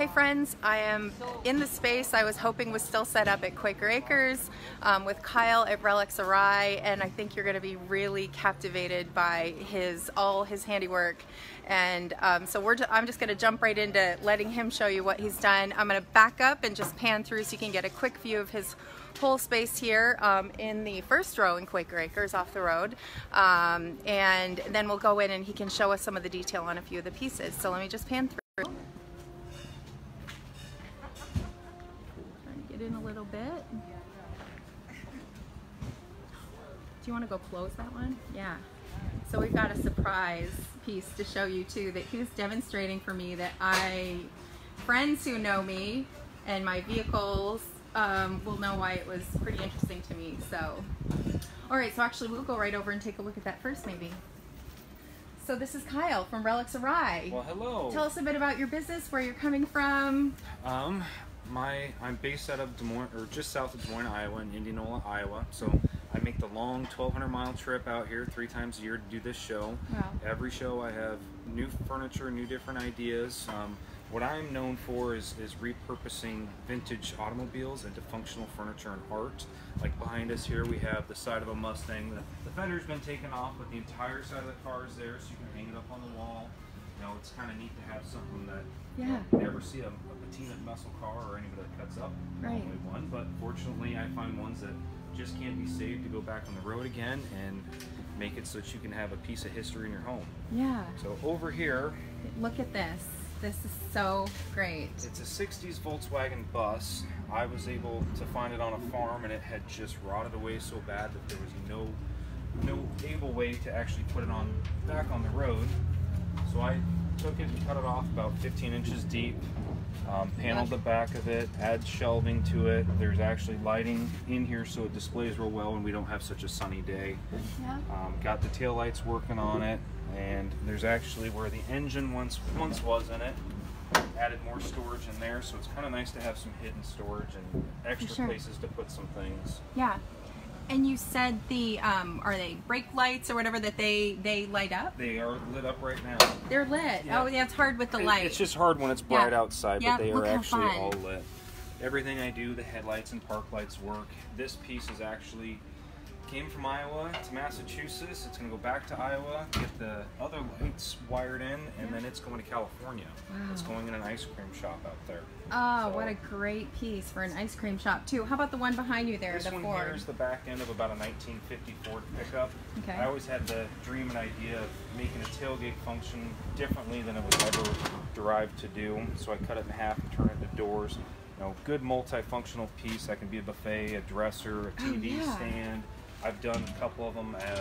Hey friends, I am in the space I was hoping was still set up at Quaker Acres um, with Kyle at Relics Awry and I think you're going to be really captivated by his all his handiwork and um, so we're I'm just going to jump right into letting him show you what he's done. I'm going to back up and just pan through so you can get a quick view of his whole space here um, in the first row in Quaker Acres off the road um, and then we'll go in and he can show us some of the detail on a few of the pieces. So let me just pan through. In a little bit. Do you want to go close that one? Yeah. So we've got a surprise piece to show you too that he was demonstrating for me that I, friends who know me and my vehicles um, will know why it was pretty interesting to me. So, all right, so actually we'll go right over and take a look at that first maybe. So this is Kyle from Relics Awry. Well, hello. Tell us a bit about your business, where you're coming from. Um, my I'm based out of Des Moines or just south of Des Moines, Iowa, in Indianola, Iowa. So I make the long 1,200 mile trip out here three times a year to do this show. Wow. Every show I have new furniture, new different ideas. Um, what I'm known for is, is repurposing vintage automobiles into functional furniture and art. Like behind us here, we have the side of a Mustang. The, the fender's been taken off, but the entire side of the car is there, so you can hang it up on the wall. It's kind of neat to have something that yeah. you never see a, a patina muscle car or anybody that cuts up. Right. Only one, but fortunately, I find ones that just can't be saved to go back on the road again and make it so that you can have a piece of history in your home. Yeah. So over here, look at this. This is so great. It's a 60s Volkswagen bus. I was able to find it on a farm and it had just rotted away so bad that there was no no able way to actually put it on back on the road. So I took it and cut it off about 15 inches deep, um, paneled the back of it, add shelving to it. There's actually lighting in here so it displays real well when we don't have such a sunny day. Yeah. Um, got the tail lights working on it, and there's actually where the engine once once was in it. Added more storage in there, so it's kind of nice to have some hidden storage and extra sure. places to put some things. Yeah. And you said the um, are they brake lights or whatever that they they light up? They are lit up right now. They're lit. Yeah. Oh, yeah, it's hard with the light. It's just hard when it's bright Yeah. outside, Yeah, but they look are actually fun. all lit. Everything I do, the headlights and park lights work. This piece is actually came from Iowa to Massachusetts. It's going to go back to Iowa, get the other lights wired in, and then it's going to California. It's going in an ice cream shop out there. Oh, So- what a great piece for an ice cream shop too. How about the one behind you there, This the one Ford? here is the back end of about a 1950 Ford pickup. Okay. I always had the dream and idea of making a tailgate function differently than it was ever derived to do. So I cut it in half and turned it into doors. You know, good multifunctional piece. I can be a buffet, a dresser, a TV Oh, yeah. stand. I've done a couple of them as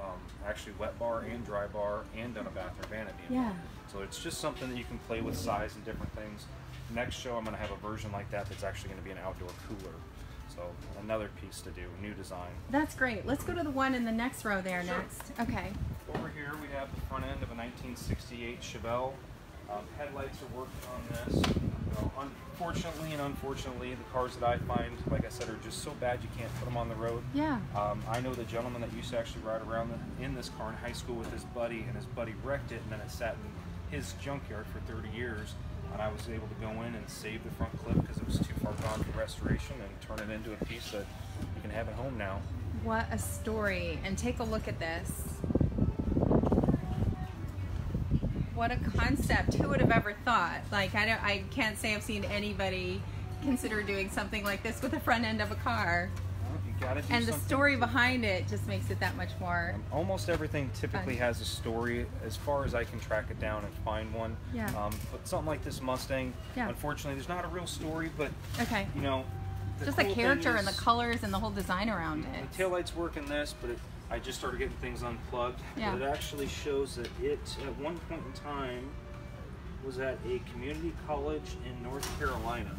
um, actually wet bar and dry bar, and done a bathroom vanity. Yeah. So it's just something that you can play with size and different things. Next show, I'm going to have a version like that that's actually going to be an outdoor cooler. So another piece to do, new design. That's great. Let's go to the one in the next row there Sure. next. Okay. Over here we have the front end of a 1968 Chevelle. Um, headlights are working on this. Unfortunately and unfortunately, the cars that I find, like I said, are just so bad you can't put them on the road. Yeah. Um, I know the gentleman that used to actually ride around the, in this car in high school with his buddy, and his buddy wrecked it, and then it sat in his junkyard for 30 years. And I was able to go in and save the front clip because it was too far gone for restoration and turn it into a piece that you can have at home now. What a story. And take a look at this. What a concept. Who would have ever thought? Like I don't I can't say I've seen anybody consider doing something like this with the front end of a car. Well, And the story behind it just makes it that much more Um, almost everything typically Fun. has a story as far as I can track it down and find one. Yeah. Um, but something like this Mustang, Yeah. unfortunately, there's not a real story, but okay. you know, the Just cool the character and the colors and the whole design around it. The taillights work in this, but it, I just started getting things unplugged. Yeah. But it actually shows that it, at one point in time, was at a community college in North Carolina.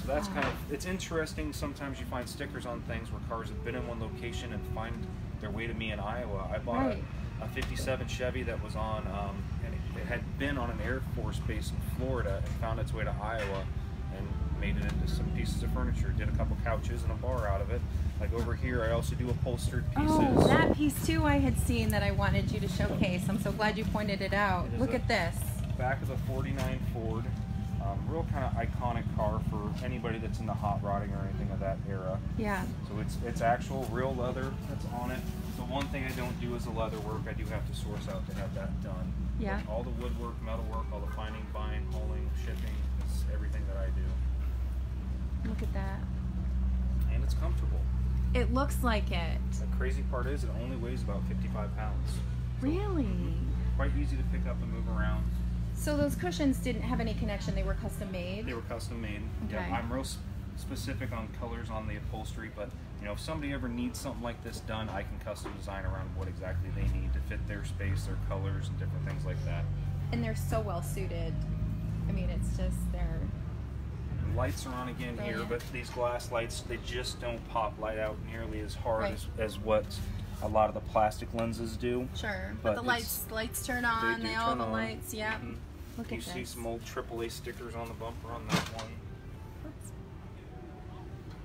So that's kind of, it's interesting. Sometimes you find stickers on things where cars have been in one location and find their way to me in Iowa. I bought Right. a, a 57 Chevy that was on, um, and it, it had been on an Air Force base in Florida and found its way to Iowa made it into some pieces of furniture. Did a couple couches and a bar out of it. Like over here, I also do upholstered pieces. Oh, that piece too I had seen that I wanted you to showcase. I'm so glad you pointed it out. It Look at this. back of a 49 Ford. Um, real kind of iconic car for anybody that's into hot rodding or anything of that era. Yeah. So it's it's actual real leather that's on it. The one thing I don't do is the leather work. I do have to source out to have that done. Yeah. All the woodwork, metalwork, all the finding, buying, hauling, shipping is everything that I do. Look at that. And it's comfortable. It looks like it. The crazy part is it only weighs about 55 pounds. Really? Mm-hmm. Quite easy to pick up and move around. So those cushions didn't have any connection. They were custom made. They were custom made. Okay. Yeah, I'm real specific on colors on the upholstery, but you know, if somebody ever needs something like this done, I can custom design around what exactly they need to fit their space, their colors, and different things like that. and they're so well suited. I mean, it's just they're lights are on again here, but these glass lights they just don't pop light out nearly as hard Right. as, as what a lot of the plastic lenses do. sure. But But, the lights lights turn on. do They, all turn the on. lights. Yeah. Mhm. Look you at see this. some old AAA stickers on the bumper on that one. Oops.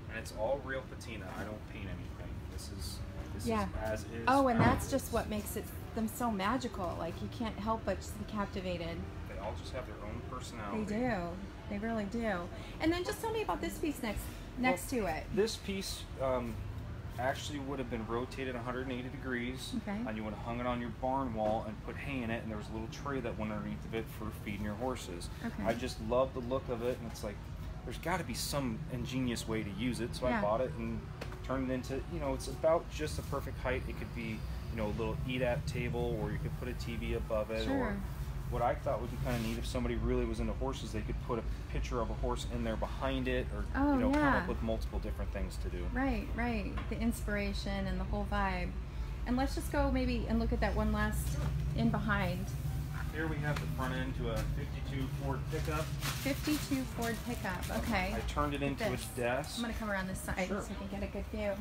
And it's all real patina. I don't paint anything. This is this Yeah. is as is. Oh, and that's just what makes it them so magical. Like you can't help but just be captivated. They all just have their own personality. They do. They really do. And then just tell me about this piece next next to it. This piece um, actually would have been rotated 180 degrees, Okay. and you would have hung it on your barn wall and put hay in it, and there was a little tray that went underneath of it for feeding your horses. Okay. I just love the look of it, and it's like there's got to be some ingenious way to use it, so Yeah. I bought it and turned it into you know it's about just the perfect height. It could be you know a little eat at table, or you could put a TV above it, Sure. or what I thought would be kind of neat if somebody really was into horses, they could put a picture of a horse in there behind it, or Oh, you know, come up with multiple different things to do. Right, right. The inspiration and the whole vibe. And let's just go maybe and look at that one last in behind. Here we have the front end to a 52 Ford pickup. 52 Ford pickup. Okay. I turned it into a This. desk. I'm gonna come around this side Sure. so we can get a good view.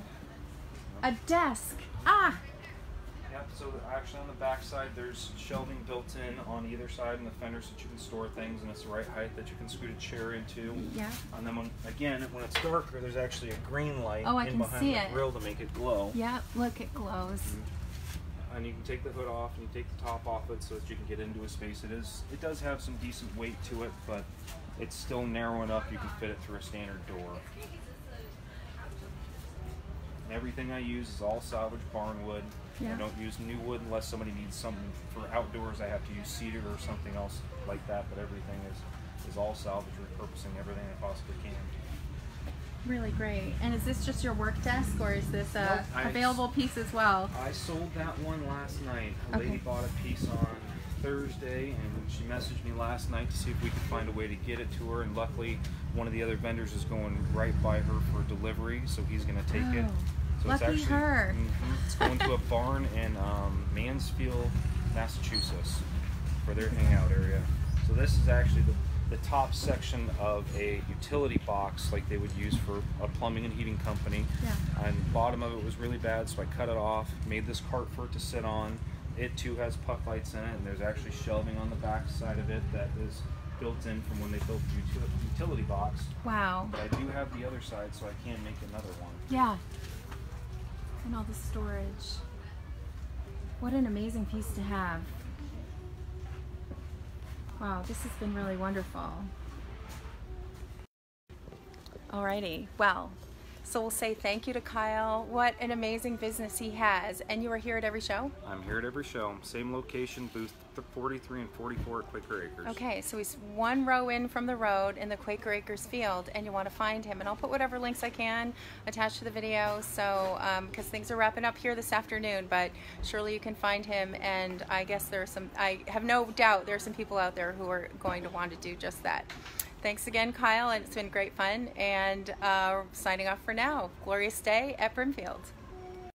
A desk. Ah, Yep. So actually on the back side, there's shelving built in on either side and the fenders that you can store things, and it's the right height that you can scoot a chair into. yeah. And then when, again, when it's darker, there's actually a green light Oh, I in can behind see the it. grill to make it glow. Yep. Look, it glows. Mm-hmm. and you can take the hood off and you take the top off it so that you can get into a space. It is it does have some decent weight to it, but it's still narrow enough you can fit it through a standard door. Everything I use is all salvage barn wood. Yeah. I don't use new wood unless somebody needs something for outdoors. I have to use cedar or something else like that. But everything is is all salvage, repurposing everything I possibly can. Really great. And is this just your work desk, or is this a Nope, available piece as well? I sold that one last night. A lady bought a piece on Thursday, and she messaged me last night to see if we could find a way to get it to her. And luckily, one of the other vendors is going right by her for delivery, so he's going to take it. Oh. So lucky it's actually her. Mhm. it's going to a barn in um, Mansfield, Massachusetts, for their hangout area. So this is actually the, the top section of a utility box, like they would use for a plumbing and heating company. Yeah. And the bottom of it was really bad, so I cut it off, made this cart for it to sit on. It too has puck lights in it, and there's actually shelving on the back side of it that is built in from when they built the util- utility box. Wow. But I do have the other side, so I can make another one. Yeah. And all the storage. What an amazing piece to have. Wow, this has been really wonderful. Alrighty, well, so we'll say thank you to Kyle. What an amazing business he has. And you are here at every show? I'm here at every show, same location, booth 43 and 44 at Quaker Acres. Okay, so he's one row in from the road in the Quaker Acres field, and you want to find him. And I'll put whatever links I can attached to the video, so um, because things are wrapping up here this afternoon, but surely you can find him. And I guess there are some. I have no doubt there are some people out there who are going to want to do just that. Thanks again, Kyle, and it's been great fun. And uh, signing off for now. Glorious day at Brimfield.